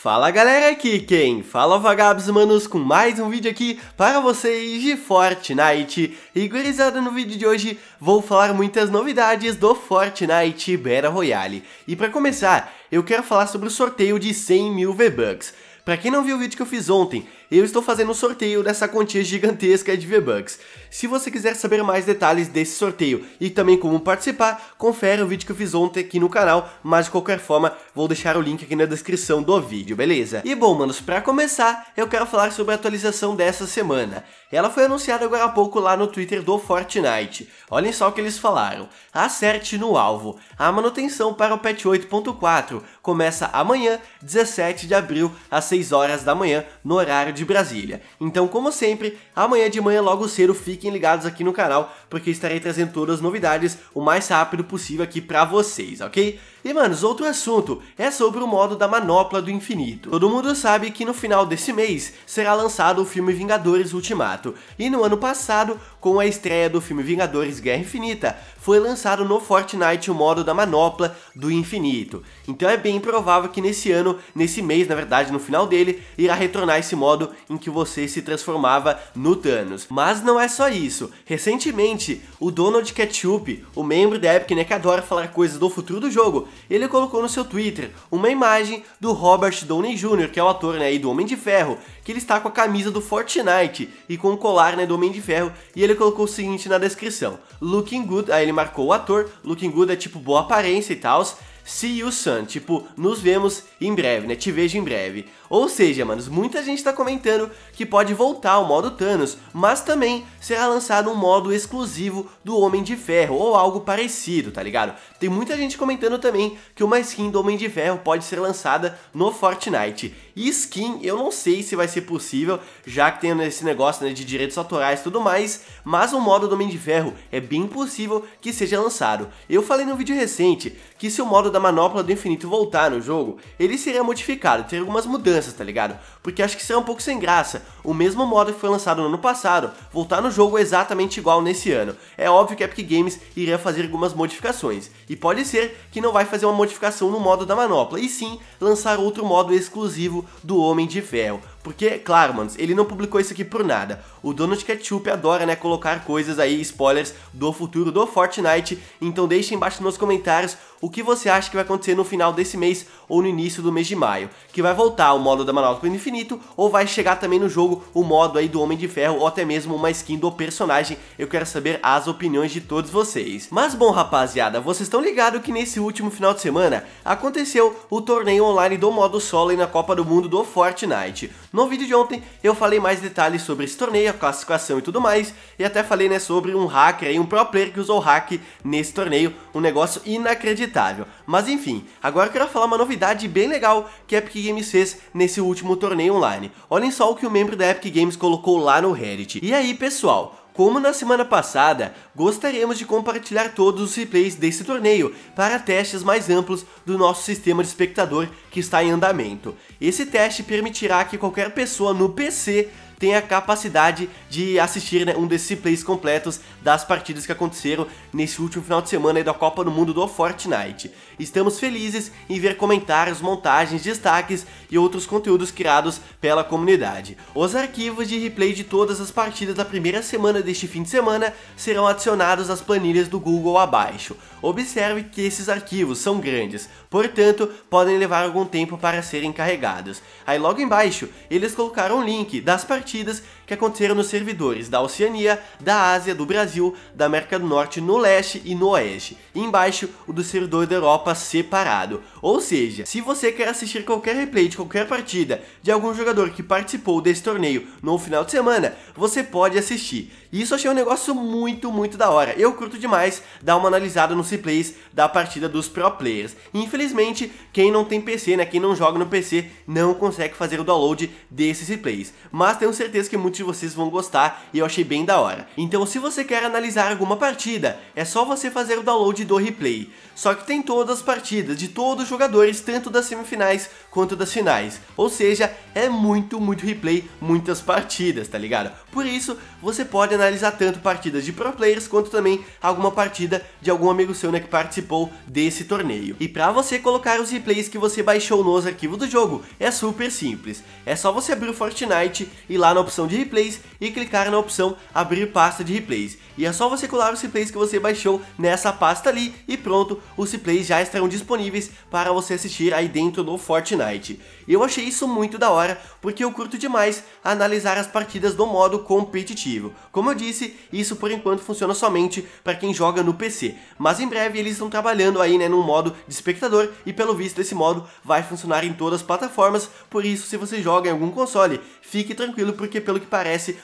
Fala galera, aqui quem fala é Vagabos Manos com mais um vídeo aqui para vocês de Fortnite. E gurizada, no vídeo de hoje vou falar muitas novidades do Fortnite Battle Royale. E para começar, eu quero falar sobre o sorteio de 100 mil V-Bucks. Pra quem não viu o vídeo que eu fiz ontem, eu estou fazendo um sorteio dessa quantia gigantesca de V-Bucks. Se você quiser saber mais detalhes desse sorteio e também como participar, confere o vídeo que eu fiz ontem aqui no canal, mas de qualquer forma, vou deixar o link aqui na descrição do vídeo, beleza? E bom, manos, pra começar, eu quero falar sobre a atualização dessa semana. Ela foi anunciada agora há pouco lá no Twitter do Fortnite. Olhem só o que eles falaram. Acerte no alvo. A manutenção para o patch 8.4 começa amanhã, 17 de abril, às 6 horas da manhã, no horário de Brasília. Então, como sempre, amanhã de manhã logo cedo fiquem ligados aqui no canal, porque estarei trazendo todas as novidades o mais rápido possível aqui pra vocês, ok? E manos, outro assunto é sobre o modo da manopla do infinito. Todo mundo sabe que no final desse mês será lançado o filme Vingadores Ultimato, e no ano passado, com a estreia do filme Vingadores Guerra Infinita, foi lançado no Fortnite o modo da manopla do infinito. Então é bem provável que nesse ano, nesse mês, na verdade, no final dele, irá retornar esse modo em que você se transformava no Thanos. Mas não é só isso. Recentemente, o Donald Ketchup, o membro da Epic, né, que adora falar coisas do futuro do jogo, ele colocou no seu Twitter uma imagem do Robert Downey Jr., que é o ator né, do Homem de Ferro, que ele está com a camisa do Fortnite e com o colar né, do Homem de Ferro, e ele colocou o seguinte na descrição, Looking Good, aí ele marcou o ator, Looking Good é tipo boa aparência e tal, See you soon, tipo, nos vemos em breve, né? Te vejo em breve. Ou seja, manos, muita gente tá comentando que pode voltar o modo Thanos, mas também será lançado um modo exclusivo do Homem de Ferro, ou algo parecido, tá ligado? Tem muita gente comentando também que uma skin do Homem de Ferro pode ser lançada no Fortnite. E skin, eu não sei se vai ser possível, já que tem esse negócio né, de direitos autorais e tudo mais, mas o modo do Homem de Ferro é bem possível que seja lançado. Eu falei no vídeo recente que se o modo da manopla do infinito voltar no jogo, ele seria modificado, teria algumas mudanças, tá ligado? Porque acho que será um pouco sem graça o mesmo modo que foi lançado no ano passado voltar no jogo exatamente igual nesse ano. É óbvio que a Epic Games iria fazer algumas modificações, e pode ser que não vai fazer uma modificação no modo da manopla, e sim lançar outro modo exclusivo do Homem de Ferro. Porque, claro, manos, ele não publicou isso aqui por nada. O Donald Ketchup adora, né, colocar coisas aí, spoilers do futuro do Fortnite. Então deixe embaixo nos comentários o que você acha que vai acontecer no final desse mês ou no início do mês de maio. Que vai voltar o modo da Manopla Infinito ou vai chegar também no jogo o modo aí do Homem de Ferro ou até mesmo uma skin do personagem. Eu quero saber as opiniões de todos vocês. Mas bom, rapaziada, vocês estão ligados que nesse último final de semana aconteceu o torneio online do modo solo na Copa do Mundo do Fortnite. No vídeo de ontem eu falei mais detalhes sobre esse torneio, a classificação e tudo mais, e até falei né, sobre um hacker e um pro player que usou hack nesse torneio, um negócio inacreditável. Mas enfim, agora eu quero falar uma novidade bem legal que a Epic Games fez nesse último torneio online. Olhem só o que o membro da Epic Games colocou lá no Reddit. E aí pessoal, como na semana passada, gostaríamos de compartilhar todos os replays desse torneio para testes mais amplos do nosso sistema de espectador que está em andamento. Esse teste permitirá que qualquer pessoa no PC tem a capacidade de assistir né, um desses plays completos das partidas que aconteceram nesse último final de semana da Copa do Mundo do Fortnite. Estamos felizes em ver comentários, montagens, destaques e outros conteúdos criados pela comunidade. Os arquivos de replay de todas as partidas da primeira semana deste fim de semana serão adicionados às planilhas do Google abaixo. Observe que esses arquivos são grandes, portanto podem levar algum tempo para serem carregados. Aí logo embaixo eles colocaram um link das partidas partidas que aconteceram nos servidores da Oceania, da Ásia, do Brasil, da América do Norte, no leste e no oeste. E embaixo o do servidor da Europa separado. Ou seja, se você quer assistir qualquer replay de qualquer partida de algum jogador que participou desse torneio no final de semana, você pode assistir. E isso achei um negócio muito, muito da hora. Eu curto demais dar uma analisada nos replays da partida dos pro players. Infelizmente, quem não tem PC, né, quem não joga no PC, não consegue fazer o download desses replays. Mas tenho certeza que muitos de vocês vão gostar e eu achei bem da hora. Então se você quer analisar alguma partida, é só você fazer o download do replay. Só que tem todas as partidas de todos os jogadores, tanto das semifinais quanto das finais. Ou seja, é muito, muito replay, muitas partidas, tá ligado? Por isso, você pode analisar tanto partidas de pro players quanto também alguma partida de algum amigo seu né, que participou desse torneio. E para você colocar os replays que você baixou nos arquivos do jogo, é super simples. É só você abrir o Fortnite, ir lá na opção de replays e clicar na opção abrir pasta de replays. E é só você colar os replays que você baixou nessa pasta ali e pronto, os replays já estarão disponíveis para você assistir aí dentro do Fortnite. Eu achei isso muito da hora, porque eu curto demais analisar as partidas do modo competitivo. Como eu disse, isso por enquanto funciona somente para quem joga no PC, mas em breve eles estão trabalhando aí né, no modo de espectador e pelo visto esse modo vai funcionar em todas as plataformas, por isso se você joga em algum console, fique tranquilo porque pelo que parece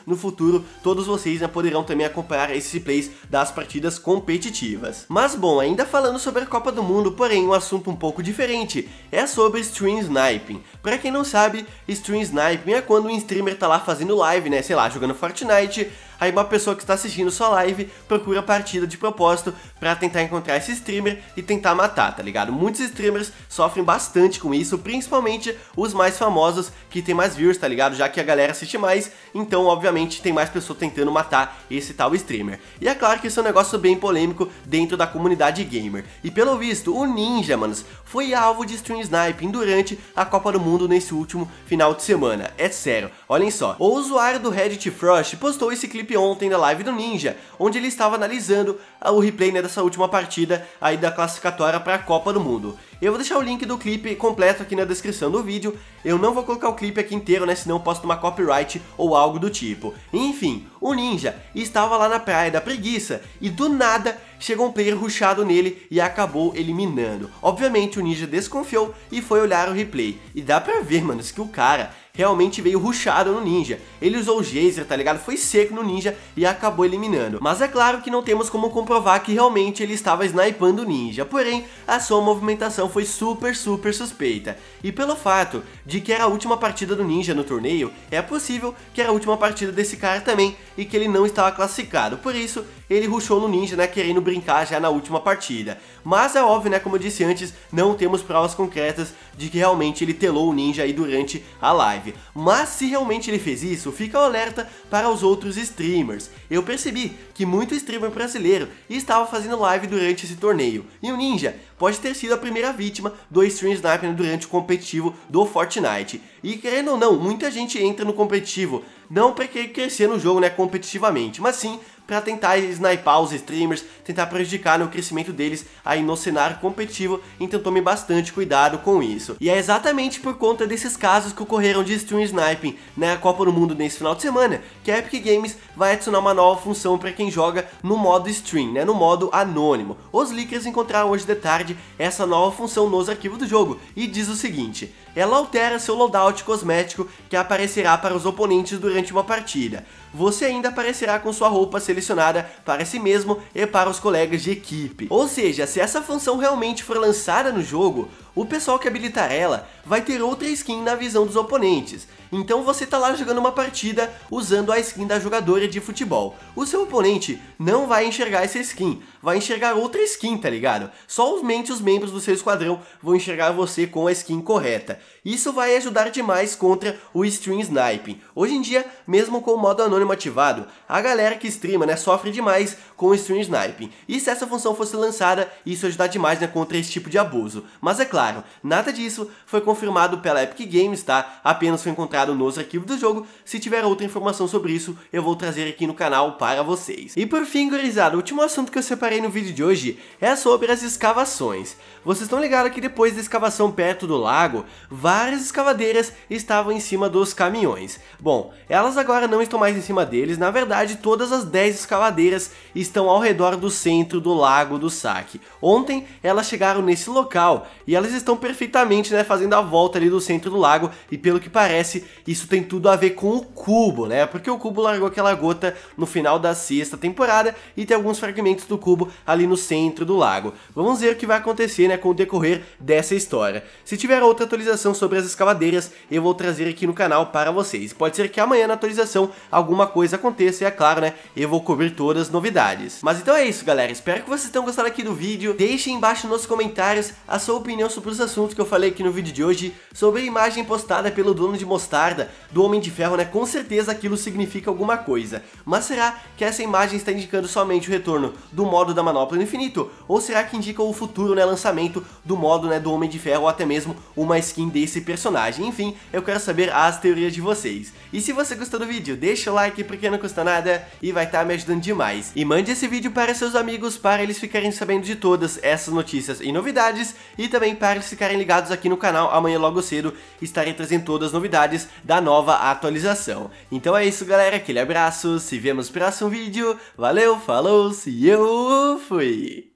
no futuro todos vocês né, poderão também acompanhar esses plays das partidas competitivas. Mas bom, ainda falando sobre a Copa do Mundo, porém um assunto um pouco diferente, é sobre stream sniping. Para quem não sabe, stream sniping é quando um streamer tá lá fazendo live, né, sei lá, jogando Fortnite, aí uma pessoa que está assistindo sua live procura a partida de propósito para tentar encontrar esse streamer e tentar matar, tá ligado? Muitos streamers sofrem bastante com isso, principalmente os mais famosos que tem mais views, tá ligado? Já que a galera assiste mais, então obviamente tem mais pessoas tentando matar esse tal streamer. E é claro que isso é um negócio bem polêmico dentro da comunidade gamer. E pelo visto, o Ninja, manos, foi alvo de stream sniping durante a Copa do Mundo nesse último final de semana. É sério, olhem só. O usuário do Reddit Frost postou esse clipe ontem na live do Ninja, onde ele estava analisando o replay né, dessa última partida aí da classificatória para a Copa do Mundo. Eu vou deixar o link do clipe completo aqui na descrição do vídeo. Eu não vou colocar o clipe aqui inteiro, né? Senão posso tomar copyright ou algo do tipo. Enfim, o ninja estava lá na praia da preguiça e do nada chegou um player rushado nele e acabou eliminando. Obviamente o ninja desconfiou e foi olhar o replay. E dá pra ver, manos, que o cara realmente veio rushado no ninja. Ele usou o geyser, tá ligado? Foi seco no ninja e acabou eliminando. Mas é claro que não temos como comprovar que realmente ele estava snipando o ninja, porém a sua movimentação foi super super suspeita. E pelo fato de que era a última partida do ninja no torneio, é possível que era a última partida desse cara também e que ele não estava classificado. Por isso, ele rushou no ninja, né, querendo brincar já na última partida. Mas é óbvio, né, como eu disse antes, não temos provas concretas de que realmente ele telou o ninja aí durante a live. Mas se realmente ele fez isso, fica o alerta para os outros streamers. Eu percebi que muito streamer brasileiro estava fazendo live durante esse torneio. E o ninja pode ter sido a primeira vítima do stream sniper durante o competitivo do Fortnite. E querendo ou não, muita gente entra no competitivo não para querer crescer no jogo né, competitivamente, mas sim para tentar snipar os streamers, tentar prejudicar no crescimento deles aí no cenário competitivo, então tome bastante cuidado com isso. E é exatamente por conta desses casos que ocorreram de stream sniping na Copa do Mundo nesse final de semana, que a Epic Games vai adicionar uma nova função para quem joga no modo stream, né, no modo anônimo. Os leakers encontraram hoje de tarde essa nova função nos arquivos do jogo e diz o seguinte: ela altera seu loadout cosmético que aparecerá para os oponentes durante uma partida. Você ainda aparecerá com sua roupa selecionada para si mesmo e para os colegas de equipe. Ou seja, se essa função realmente for lançada no jogo, o pessoal que habilitar ela vai ter outra skin na visão dos oponentes. Então você tá lá jogando uma partida usando a skin da jogadora de futebol. O seu oponente não vai enxergar essa skin, vai enxergar outra skin, tá ligado? Somente os membros do seu esquadrão vão enxergar você com a skin correta. Isso vai ajudar demais contra o stream sniping. Hoje em dia, mesmo com o modo anônimo ativado, a galera que streama, né, sofre demais com o stream sniping. E se essa função fosse lançada, isso ajudar demais, né, contra esse tipo de abuso. Mas é claro, nada disso foi confirmado pela Epic Games, tá? Apenas foi encontrado nos arquivos do jogo. Se tiver outra informação sobre isso, eu vou trazer aqui no canal para vocês. E por fim, gurizada, o último assunto que eu separei no vídeo de hoje é sobre as escavações. Vocês estão ligados que depois da escavação perto do lago, várias escavadeiras estavam em cima dos caminhões. Bom, elas agora não estão mais em cima deles, na verdade todas as 10 escavadeiras estão ao redor do centro do lago do saque. Ontem elas chegaram nesse local e elas estão perfeitamente, né, fazendo a volta ali do centro do lago e pelo que parece, isso tem tudo a ver com o cubo, né? Porque o cubo largou aquela gota no final da sexta temporada e tem alguns fragmentos do cubo ali no centro do lago. Vamos ver o que vai acontecer, né, com o decorrer dessa história. Se tiver outra atualização sobre as escavadeiras, eu vou trazer aqui no canal para vocês. Pode ser que amanhã na atualização alguma coisa aconteça e é claro, né, eu vou cobrir todas as novidades. Mas então é isso, galera. Espero que vocês tenham gostado aqui do vídeo. Deixem embaixo nos comentários a sua opinião sobre os assuntos que eu falei aqui no vídeo de hoje, sobre a imagem postada pelo dono de mostarda do Homem de Ferro, né? Com certeza aquilo significa alguma coisa. Mas será que essa imagem está indicando somente o retorno do modo da Manopla no Infinito? Ou será que indica o futuro, né, lançamento do modo, né, do Homem de Ferro ou até mesmo uma skin desse personagem? Enfim, eu quero saber as teorias de vocês. E se você gostou do vídeo, deixa o like porque não custa nada e vai estar tá me ajudando demais. E mande esse vídeo para seus amigos para eles ficarem sabendo de todas essas notícias e novidades e também para eles ficarem ligados aqui no canal amanhã logo cedo estarei trazendo todas as novidades da nova atualização. Então é isso galera, aquele abraço, se vemos no próximo vídeo, valeu, falou, se eu fui!